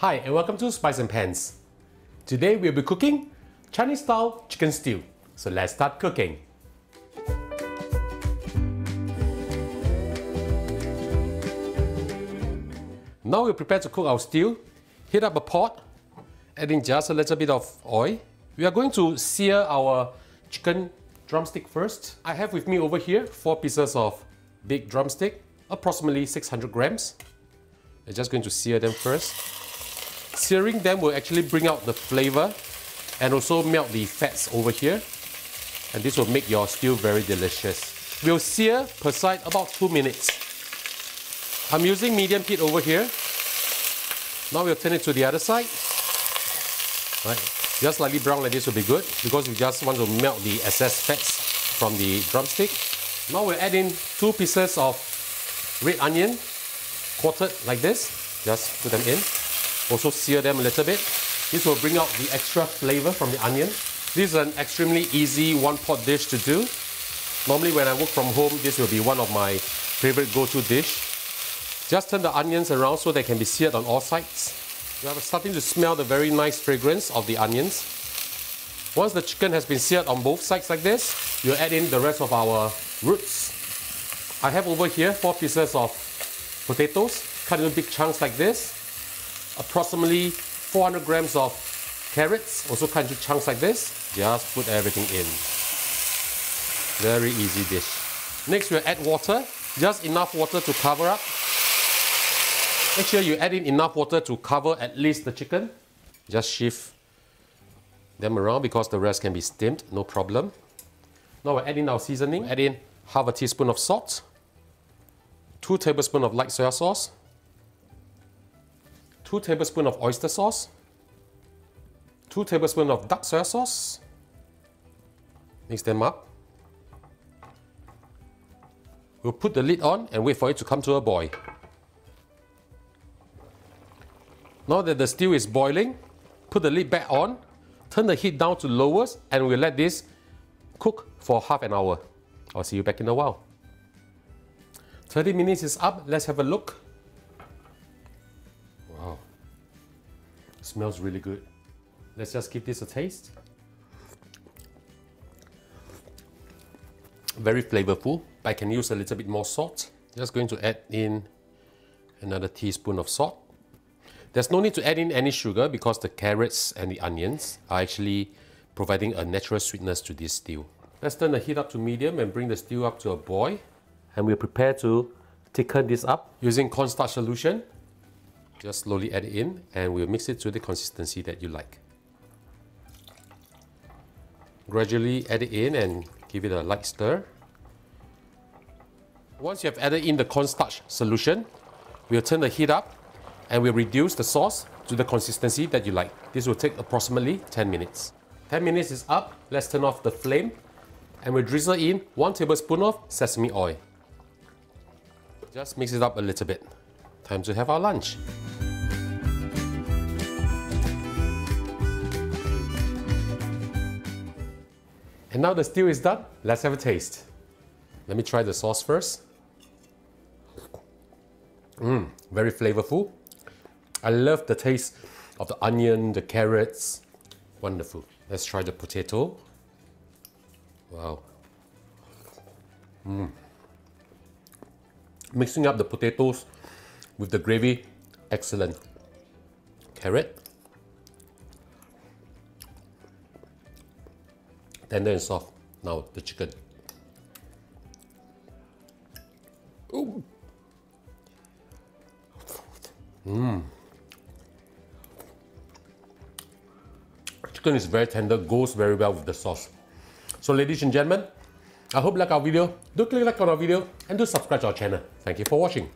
Hi and welcome to Spice and Pans. Today we'll be cooking Chinese style chicken stew. So let's start cooking. Now we're prepared to cook our stew. Heat up a pot, add in just a little bit of oil. We are going to sear our chicken drumstick first. I have with me over here four pieces of big drumstick, approximately 600 grams. We're just going to sear them first. Searing them will actually bring out the flavor and also melt the fats over here. And this will make your stew very delicious. We'll sear per side about two minutes. I'm using medium heat over here. Now we'll turn it to the other side. Right. Just slightly brown like this will be good because we just want to melt the excess fats from the drumstick. Now we'll add in two pieces of red onion, quartered like this. Just put them in. Also sear them a little bit. This will bring out the extra flavor from the onion. This is an extremely easy one pot dish to do. Normally when I work from home, this will be one of my favorite go-to dish. Just turn the onions around so they can be seared on all sides. You are starting to smell the very nice fragrance of the onions. Once the chicken has been seared on both sides like this, you add in the rest of our roots. I have over here four pieces of potatoes cut into big chunks like this. Approximately 400 grams of carrots, also cut into chunks like this. Just put everything in. Very easy dish. Next we'll add water, just enough water to cover up Make sure you add in enough water to cover at least the chicken. Just shift them around because the rest can be steamed, no problem. Now we're adding our seasoning. Add in half a teaspoon of salt, 2 tablespoons of light soy sauce, 2 tablespoons of oyster sauce, 2 tablespoons of dark soy sauce. Mix them up. We'll put the lid on and wait for it to come to a boil. Now that the stew is boiling, put the lid back on, turn the heat down to lowest, and we'll let this cook for half an hour. I'll see you back in a while. 30 minutes is up, let's have a look. Smells really good. Let's just give this a taste. Very flavorful, I can use a little bit more salt. Just going to add in another teaspoon of salt. There's no need to add in any sugar because the carrots and the onions are actually providing a natural sweetness to this stew. Let's turn the heat up to medium and bring the stew up to a boil. And we're prepared to thicken this up using cornstarch solution. Just slowly add it in and we'll mix it to the consistency that you like. Gradually add it in and give it a light stir. Once you have added in the cornstarch solution, we'll turn the heat up and we'll reduce the sauce to the consistency that you like. This will take approximately 10 minutes. 10 minutes is up, let's turn off the flame and we'll drizzle in 1 tablespoon of sesame oil. Just mix it up a little bit. Time to have our lunch. And now the stew is done, let's have a taste. Let me try the sauce first. Mmm, very flavorful. I love the taste of the onion, the carrots. Wonderful. Let's try the potato. Wow. Mm. Mixing up the potatoes with the gravy, excellent. Carrot. Tender and soft. Now the chicken. Ooh. Mmm. chicken is very tender, goes very well with the sauce. So ladies and gentlemen, I hope you like our video. Do click like on our video and do subscribe to our channel. Thank you for watching.